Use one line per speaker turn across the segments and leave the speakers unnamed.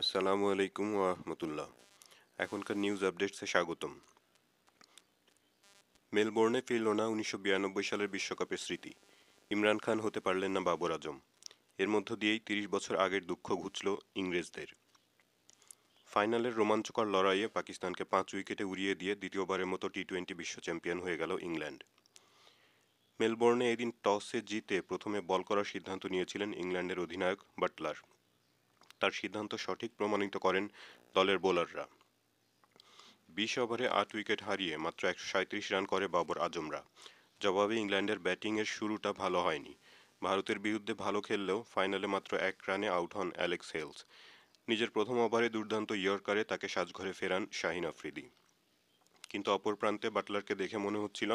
আসসালামু আলাইকুম ওরহমতুল্লাহ এখনকার নিউজ আপডেটসে স্বাগতম। মেলবোর্নে ফিরল না উনিশশো বিরানব্বই সালের বিশ্বকাপের স্মৃতি। ইমরান খান হতে পারলেন না বাবর আজম। এর মধ্য দিয়েই তিরিশ বছর আগের দুঃখ ঘুচল ইংরেজদের। ফাইনালের রোমাঞ্চকর লড়াইয়ে পাকিস্তানকে পাঁচ উইকেটে উড়িয়ে দিয়ে দ্বিতীয়বারের মতো টি টোয়েন্টি বিশ্ব চ্যাম্পিয়ন হয়ে গেল ইংল্যান্ড। মেলবোর্নে এদিন টসে জিতে প্রথমে বল করার সিদ্ধান্ত নিয়েছিলেন ইংল্যান্ডের অধিনায়ক বাটলার। তার সিদ্ধান্ত সঠিক প্রমাণিত করেন দলের বোলাররা। বিশ ওভারে আট উইকেট হারিয়ে মাত্র একশো রান করে বাবর আজমরা। জবাবে ইংল্যান্ডের ব্যাটিংয়ের শুরুটা ভালো হয়নি। ভারতের বিরুদ্ধে ভালো খেললেও ফাইনালে মাত্র এক রানে আউট হন অ্যালেক্স হেলস। নিজের প্রথম ওভারে দুর্দান্ত ইয়র্কারে তাকে সাজঘরে ফেরান শাহিন আফ্রিদি। কিন্তু অপর প্রান্তে বাটলারকে দেখে মনে হচ্ছিল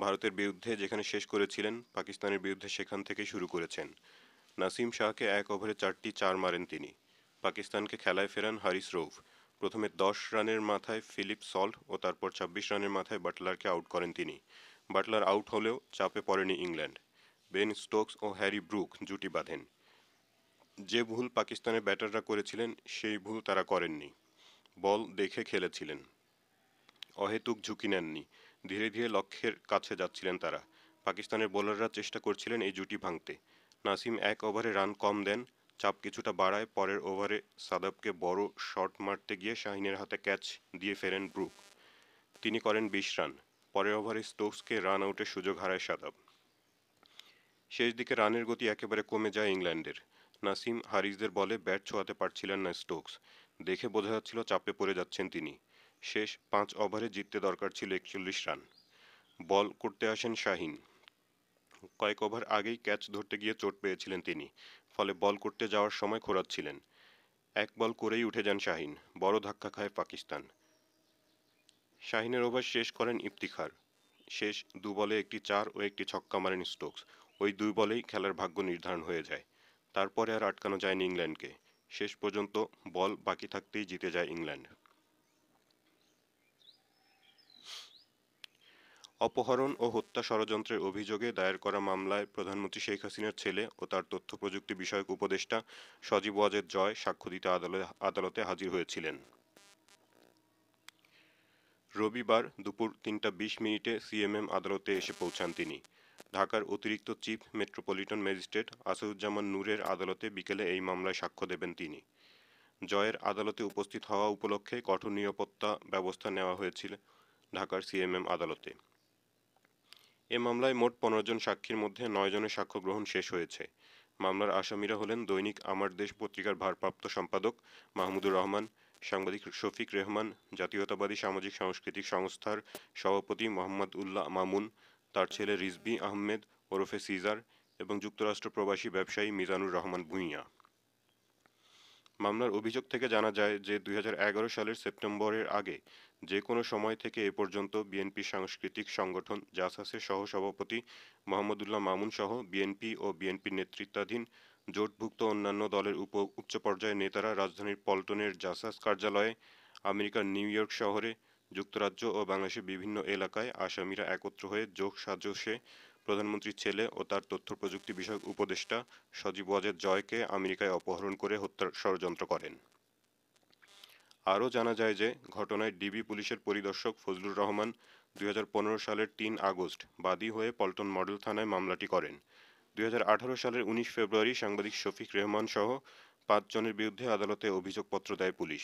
ভারতের বিরুদ্ধে যেখানে শেষ করেছিলেন, পাকিস্তানের বিরুদ্ধে সেখান থেকে শুরু করেছেন। নাসিম শাহকে এক ওভারে চারটি চার মারেন তিনি। পাকিস্তানকে খেলায় ফেরান হারিস রৌফ। প্রথমে দশ রানের মাথায় ফিলিপ সল্ট ও তারপর ছাব্বিশ রানের মাথায় বাটলারকে আউট করেন তিনি। বাটলার আউট হলেও চাপে পড়েনি ইংল্যান্ড। বেন স্টোকস ও হ্যারি ব্রুক জুটি বাঁধেন। যে ভুল পাকিস্তানের ব্যাটাররা করেছিলেন, সেই ভুল তারা করেননি। বল দেখে খেলেছিলেন। অহেতুক ঝুঁকি নেননি। ধীরে ধীরে লক্ষ্যের কাছে যাচ্ছিলেন তারা। পাকিস্তানের বোলাররা চেষ্টা করছিলেন এই জুটি ভাঙতে। নাসিম এক ওভারে রান কম দেন চাপ কিছুটা বাড়ায়। পরের ওভারে সাদাবকে বড় শট মারতে গিয়ে শাহিনের হাতে ক্যাচ দিয়ে ফেরেন ব্রুক। তিনি করেন বিশ রান। পরের ওভারে স্টোকসকে রান আউটের সুযোগ হারায় সাদাব। শেষ দিকে রানের গতি একেবারে কমে যায় ইংল্যান্ডের। নাসিম হারিসদের বলে ব্যাট ছোঁয়াতে পারছিলেন না স্টোকস। দেখে বোঝা যাচ্ছিল চাপে পড়ে যাচ্ছেন তিনি। শেষ পাঁচ ওভারে জিততে দরকার ছিল একচল্লিশ রান। বল করতে আসেন শাহিন। কয়েক ওভার আগেই ক্যাচ ধরতে গিয়ে চোট পেয়েছিলেন তিনি। ফলে বল করতে যাওয়ার সময় খোরাচ্ছিলেন এক বল করেই উঠে যান শাহিন, বড় ধাক্কা খায় পাকিস্তান। শাহিনের ওভার শেষ করেন ইফতিখার। শেষ দু বলে একটি চার ও একটি ছক্কা মারেন স্টোকস। ওই দুই বলেই খেলার ভাগ্য নির্ধারণ হয়ে যায়। তারপরে আর আটকানো যায়নি ইংল্যান্ডকে। শেষ পর্যন্ত বল বাকি থাকতেই জিতে যায় ইংল্যান্ড। অপহরণ ও হত্যা ষড়যন্ত্রের অভিযোগে দায়ের করা মামলায় প্রধানমন্ত্রী শেখ হাসিনার ছেলে ও তার তথ্য প্রযুক্তি বিষয়ক উপদেষ্টা সজীব ওয়াজেদ জয় সাক্ষ্য দিতে আদালতে হাজির হয়েছিলেন। রবিবার দুপুর তিনটা বিশ মিনিটে সিএমএম আদালতে এসে পৌঁছান তিনি। ঢাকার অতিরিক্ত চিফ মেট্রোপলিটন ম্যাজিস্ট্রেট আসাদুজ্জামান নূরের আদালতে বিকেলে এই মামলায় সাক্ষ্য দেবেন তিনি। জয়ের আদালতে উপস্থিত হওয়া উপলক্ষে কঠোর নিরাপত্তা ব্যবস্থা নেওয়া হয়েছিল ঢাকার সিএমএম আদালতে। এ মামলায় মোট পনেরো জন সাক্ষীর মধ্যে নয় জনের সাক্ষ্য গ্রহণ শেষ হয়েছে। মামলার আসামিরা হলেন দৈনিক আমার দেশ পত্রিকার ভারপ্রাপ্ত সম্পাদক মাহমুদুর রহমান, সাংবাদিক শফিক রেহমান, জাতীয়তাবাদী সামাজিক সাংস্কৃতিক সংস্থার সভাপতি মোহাম্মদ উল্লাহ মামুন, তার ছেলে রিজবি আহমেদ, ওরফে সিজার এবং যুক্তরাষ্ট্র প্রবাসী ব্যবসায়ী মিজানুর রহমান ভূঁইয়া। মামলার অভিযোগ থেকে জানা যায় যে দুই হাজার এগারো সালের সেপ্টেম্বরের আগে যে কোনো সময় থেকে এ পর্যন্ত বিএনপি সাংস্কৃতিক সংগঠন জাসাসের সহসভাপতি মোহাম্মদুল্লাহ মামুন সহ বিএনপি ও বিএনপির নেতৃত্বাধীন জোটভুক্ত অন্যান্য দলের উপ, উচ্চ পর্যায়ের নেতারা রাজধানীর পল্টনের জাসাস কার্যালয়ে, আমেরিকার নিউ ইয়র্ক শহরে, যুক্তরাজ্য ও বাংলাদেশের বিভিন্ন এলাকায় আসামিরা একত্র হয়ে যোগ সাজসে প্রধানমন্ত্রীর ছেলে ও তার তথ্য প্রযুক্তি বিষয়ক উপদেষ্টা সজীব ওয়াজেদ জয়কে আমেরিকায় অপহরণ করে হত্যার ষড়যন্ত্র করেন। আরও জানা যায় যে ঘটনায় ডিবি পুলিশের পরিদর্শক ফজলুর রহমান দুই হাজার পনেরো সালের তিন আগস্ট বাদী হয়ে পল্টন মডেল থানায় মামলাটি করেন। দুই হাজার আঠারো সালের উনিশ ফেব্রুয়ারি সাংবাদিক শফিক রেহমান সহ পাঁচজনের বিরুদ্ধে আদালতে অভিযোগপত্র দেয় পুলিশ।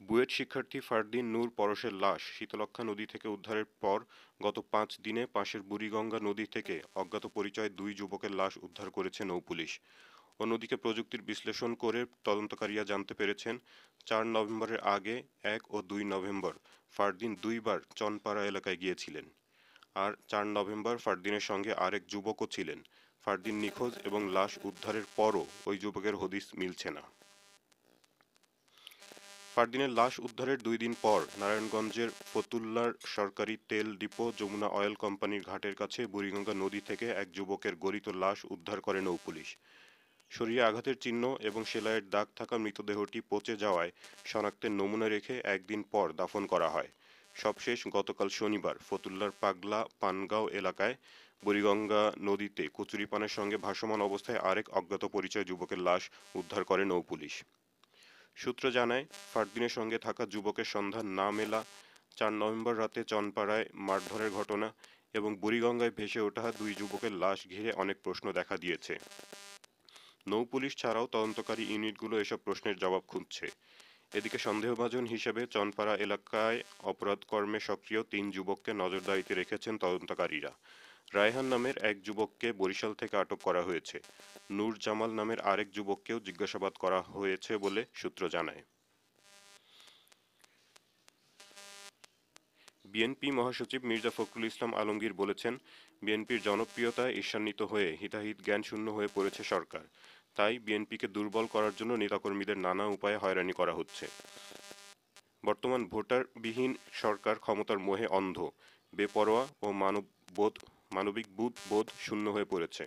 বুয়েট শিক্ষার্থী ফারদিন নূর পরশের লাশ শীতলক্ষা নদী থেকে উদ্ধারের পর গত পাঁচ দিনে পাশের বুড়িগঙ্গা নদী থেকে অজ্ঞাত পরিচয় দুই যুবকের লাশ উদ্ধার করেছে নৌপুলিশ অন্যদিকে প্রযুক্তির বিশ্লেষণ করে তদন্তকারীরা জানতে পেরেছেন, চার নভেম্বরের আগে এক ও দুই নভেম্বর ফারদিন দুইবার চনপাড়া এলাকায় গিয়েছিলেন। আর চার নভেম্বর ফারদিনের সঙ্গে আরেক যুবকও ছিলেন। ফারদিন নিখোঁজ এবং লাশ উদ্ধারের পরও ওই যুবকের হদিস মিলছে না। ফারদিনের লাশ উদ্ধারের দুই দিন পর নারায়ণগঞ্জের ফতুল্লার সরকারি তেল ডিপো যমুনা অয়েল কোম্পানির ঘাটের কাছে বুড়িগঙ্গা নদী থেকে এক যুবকের গরিত লাশ উদ্ধার করে নৌপুলিশ শরীরে আঘাতের চিহ্ন এবং সেলাইয়ের দাগ থাকা মৃতদেহটি পচে যাওয়ায় শনাক্তের নমুনা রেখে একদিন পর দাফন করা হয়। সবশেষ গতকাল শনিবার ফতুল্লার পাগলা পানগাঁও এলাকায় বুড়িগঙ্গা নদীতে কচুরিপানের সঙ্গে ভাসমান অবস্থায় আরেক অজ্ঞাত পরিচয় যুবকের লাশ উদ্ধার করে নৌপুলিশ সূত্র জানায়, ফারদিনের সঙ্গে থাকা যুবকের সন্ধান না মেলা চার নভেম্বর রাতে চনপাড়ায় মারধরের ঘটনা এবং বুড়িগঙ্গায় ভেসে ওঠা দুই যুবকের লাশ ঘিরে অনেক প্রশ্ন দেখা দিয়েছে। নৌপুলিশ ছাড়াও তদন্তকারী ইউনিটগুলো এসব প্রশ্নের জবাব খুঁজছে। এদিকে সন্দেহভাজন হিসেবে চনপাড়া এলাকায় অপরাধ কর্মে সক্রিয় তিন যুবককে নজরদারিতে রেখেছেন তদন্তকারীরা। রায়হান নামের এক যুবককে বরিশাল থেকে আটক করা হয়েছে। নূর জামাল নামের আরেক যুবককেও জিজ্ঞাসাবাদ করা হয়েছে বলে সূত্র জানায়। বিএনপি মহাসচিব মির্জা ফখরুল ইসলাম আলমগীর বলেছেন, বিএনপির জনপ্রিয়তায় ঈর্ষান্বিত হয়ে হিতাহিত জ্ঞান শূন্য হয়ে পড়েছে সরকার। তাই বিএনপিকে দুর্বল করার জন্য নেতাকর্মীদের নানা উপায়ে হয়রানি করা হচ্ছে। বর্তমান ভোটারবিহীন সরকার ক্ষমতার মোহে অন্ধ, বেপরোয়া ও মানববোধ, মানবিক বুধ বোধ শূন্য হয়ে পড়েছে।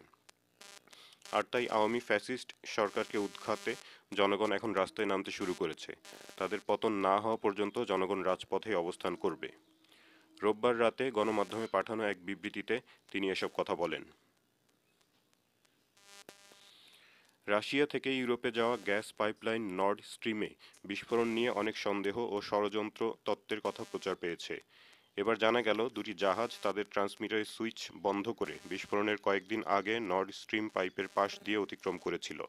আর তাই আওয়ামী ফ্যাসিস্ট সরকারকে উৎখাতে জনগণ এখন রাস্তায় নামতে শুরু করেছে। তাদের পতন না হওয়া পর্যন্ত জনগণ রাজপথে অবস্থান করবে। রোববার রাতে গণমাধ্যমে পাঠানো এক বিবৃতিতে তিনি এসব কথা বলেন। রাশিয়া থেকে ইউরোপে যাওয়া গ্যাস পাইপলাইন নর্ড স্ট্রিমে বিস্ফোরণ নিয়ে অনেক সন্দেহ ও ষড়যন্ত্র তত্ত্বের কথা প্রচার পেয়েছে। এবার জানা গেল, দুটি জাহাজ তাদের ট্রান্সমিটারের সুইচ বন্ধ করে বিস্ফোরণের কয়েকদিন আগে নর্ড স্ট্রিম পাইপের পাশ দিয়ে অতিক্রম করেছিল।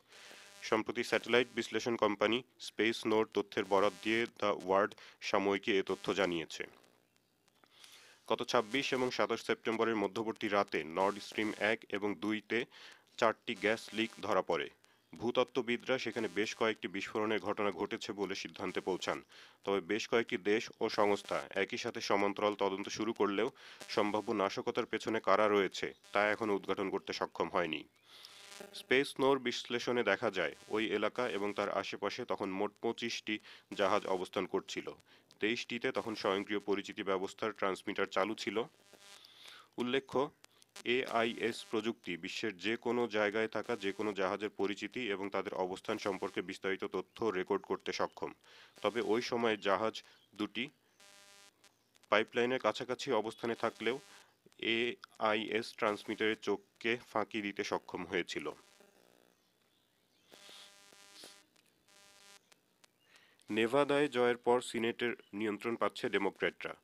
সম্প্রতি স্যাটেলাইট বিশ্লেষণ কোম্পানি স্পেস নোট তথ্যের বরাত দিয়ে দ্য ওয়ার্ল্ড সাময়িকী এ তথ্য জানিয়েছে। গত ছাব্বিশ এবং সাতাশ সেপ্টেম্বরের মধ্যবর্তী রাতে নর্ড স্ট্রিম এক এবং দুইতে চারটি গ্যাস লিক ধরা পড়ে। ভূতত্ত্ববিদরা সেখানে বেশ কয়েকটি বিস্ফোরণের ঘটনা ঘটেছে বলে সিদ্ধান্তে পৌঁছান। তবে বেশ কয়েকটি দেশ ও সংস্থা একই সাথে সমান্তরাল তদন্ত শুরু করলেও সম্ভাব্য নাশকতার পেছনে কারা রয়েছে তা এখনও উদ্ঘাটন করতে সক্ষম হয়নি। স্পেস নোর বিশ্লেষণে দেখা যায়, ওই এলাকা এবং তার আশেপাশে তখন মোট পঁচিশটি জাহাজ অবস্থান করছিল। তেইশটিতে তখন স্বয়ংক্রিয় পরিচিতি ব্যবস্থার ট্রান্সমিটার চালু ছিল। উল্লেখ্য, এআইএস প্রযুক্তি বিশ্বের যে কোনো জায়গায় থাকা যে কোনো জাহাজের পরিচিতি এবং তাদের অবস্থান সম্পর্কে বিস্তারিত তথ্য রেকর্ড করতে সক্ষম। তবে ওই সময় জাহাজ দুটি পাইপলাইনের কাছাকাছি অবস্থানে থাকলেও এআইএস ট্রান্সমিটারের চোখকে ফাঁকি দিতে সক্ষম হয়েছিল। নেভাদায় জয়ের পর সিনেটের নিয়ন্ত্রণ পাচ্ছে ডেমোক্র্যাটরা।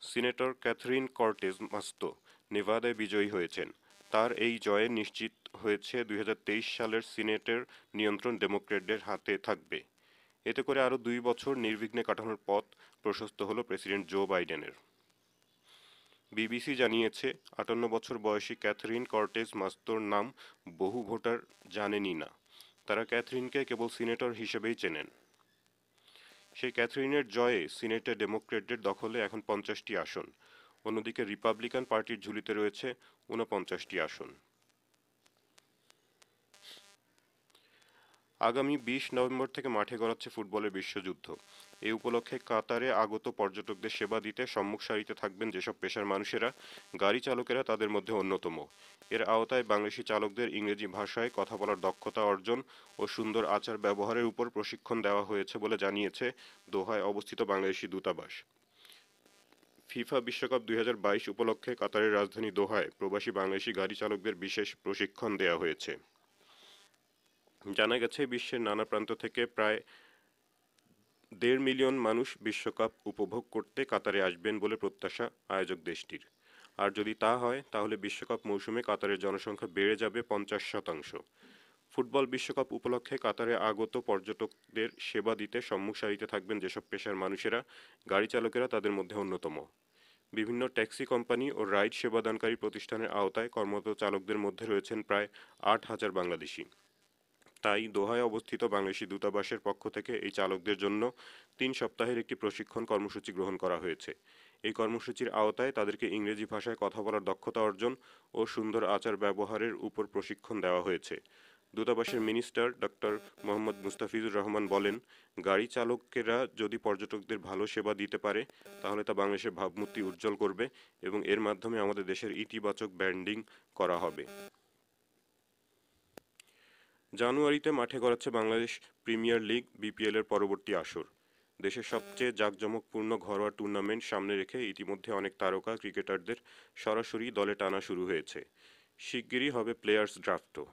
সিনেটর ক্যাথরিন কর্টেজ মাস্তো নেভাদায় বিজয়ী হয়েছেন। তার এই জয়ে নিশ্চিত হয়েছে দুই হাজার তেইশ সালের সিনেটের নিয়ন্ত্রণ ডেমোক্র্যাটদের হাতে থাকবে। এতে করে আরও দুই বছর নির্বিঘ্নে কাটানোর পথ প্রশস্ত হল প্রেসিডেন্ট জো বাইডেনের। বিবিসি জানিয়েছে, আটান্ন বছর বয়সী ক্যাথরিন কর্টেজ মাস্তোর নাম বহু ভোটার জানেনই না। তারা ক্যাথরিনকে কেবল সিনেটর হিসেবেই চেনেন। সেই ক্যাথরিনের জয়ে সিনেটে ডেমোক্রেটদের দখলে এখন পঞ্চাশটি আসন। অন্যদিকে রিপাবলিকান পার্টির ঝুলিতে রয়েছে ঊনপঞ্চাশটি আসন। আগামী বিশ নভেম্বর থেকে মাঠে গড়াচ্ছে ফুটবলের বিশ্বযুদ্ধ। এই উপলক্ষে কাতারে আগত পর্যটকদের সেবা দিতে সম্মুখ সারিতে থাকবেন যেসব পেশার মানুষেরা, গাড়ি চালকেরা তাদের মধ্যে অন্যতম। এর আওতায় বাংলাদেশি চালকদের ইংরেজি ভাষায় কথা বলার দক্ষতা অর্জন ও সুন্দর আচার ব্যবহারের উপর প্রশিক্ষণ দেওয়া হয়েছে বলে জানিয়েছে দোহায় অবস্থিত বাংলাদেশি দূতাবাস। ফিফা বিশ্বকাপ দুই হাজার বাইশ উপলক্ষে কাতারের রাজধানী দোহায় প্রবাসী বাংলাদেশি গাড়ি চালকদের বিশেষ প্রশিক্ষণ দেওয়া হয়েছে। জানা গেছে, বিশ্বের নানা প্রান্ত থেকে প্রায় দেড় মিলিয়ন মানুষ বিশ্বকাপ উপভোগ করতে কাতারে আসবেন বলে প্রত্যাশা আয়োজক দেশটির। আর যদি তা হয়, তাহলে বিশ্বকাপ মৌসুমে কাতারের জনসংখ্যা বেড়ে যাবে পঞ্চাশ শতাংশ। ফুটবল বিশ্বকাপ উপলক্ষে কাতারে আগত পর্যটকদের সেবা দিতে সম্মুখ সারিতে থাকবেন যেসব পেশার মানুষেরা, গাড়ি চালকেরা তাদের মধ্যে অন্যতম। বিভিন্ন ট্যাক্সি কোম্পানি ও রাইড সেবাদানকারী প্রতিষ্ঠানের আওতায় কর্মরত চালকদের মধ্যে রয়েছেন প্রায় আট হাজার বাংলাদেশি। তাই দোহায় অবস্থিত বাংলাদেশি দূতাবাসের পক্ষ থেকে এই চালকদের জন্য তিন সপ্তাহের একটি প্রশিক্ষণ কর্মসূচি গ্রহণ করা হয়েছে। এই কর্মসূচির আওতায় তাদেরকে ইংরেজি ভাষায় কথা বলার দক্ষতা অর্জন ও সুন্দর আচার ব্যবহারের উপর প্রশিক্ষণ দেওয়া হয়েছে। দূতাবাসের মিনিস্টার ডক্টর মোহাম্মদ মুস্তাফিজুর রহমান বলেন, গাড়ি চালকেরা যদি পর্যটকদের ভালো সেবা দিতে পারে, তাহলে তা বাংলাদেশের ভাবমূর্তি উজ্জ্বল করবে এবং এর মাধ্যমে আমাদের দেশের ইতিবাচক ব্র্যান্ডিং করা হবে। জানুয়ারিতে মাঠে গড়াচ্ছে বাংলাদেশ প্রিমিয়ার লিগ, বিপিএল এর পরবর্তী আসর। দেশের সবচেয়ে জাঁকজমকপূর্ণ ঘরোয়া টুর্নামেন্ট সামনে রেখে ইতিমধ্যে অনেক তারকা ক্রিকেটারদের সরাসরি দলে টানা শুরু হয়েছে। শিগগিরই হবে প্লেয়ার্স ড্রাফটও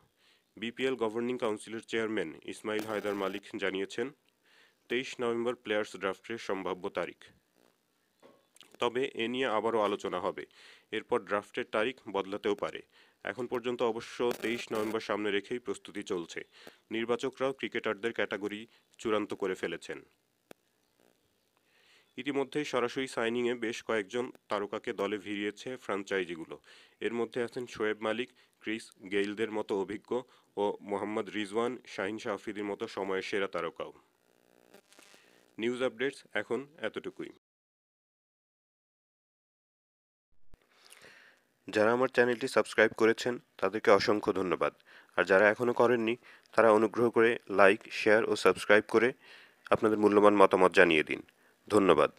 বিপিএল গভর্নিং কাউন্সিলের চেয়ারম্যান ইসমাইল হায়দার মালিক জানিয়েছেন, তেইশ নভেম্বর প্লেয়ার্স ড্রাফটের সম্ভাব্য তারিখ। তবে এ নিয়ে আবারও আলোচনা হবে। এরপর ড্রাফটের তারিখ বদলাতেও পারে। এখন পর্যন্ত অবশ্য তেইশ নভেম্বর সামনে রেখেই প্রস্তুতি চলছে। নির্বাচকরাও ক্রিকেটারদের ক্যাটাগরি চূড়ান্ত করে ফেলেছেন। ইতিমধ্যেই সরাসরি সাইনিংয়ে বেশ কয়েকজন তারকাকে দলে ভিড়িয়েছে ফ্র্যাঞ্চাইজিগুলো এর মধ্যে আছেন শোয়েব মালিক, ক্রিস গেইলদের মতো অভিজ্ঞ ও মোহাম্মদ রিজওয়ান, শাহিন শাহ আফ্রিদির মতো সময়ের সেরা তারকাও। নিউজ আপডেটস এখন এতটুকুই। যারা আমার চ্যানেলটি সাবস্ক্রাইব করেছেন, তাদেরকে অসংখ্য ধন্যবাদ। আর যারা এখনও করেননি, তারা অনুগ্রহ করে লাইক, শেয়ার ও সাবস্ক্রাইব করে আপনাদের মূল্যবান মতামত জানিয়ে দিন। ধন্যবাদ।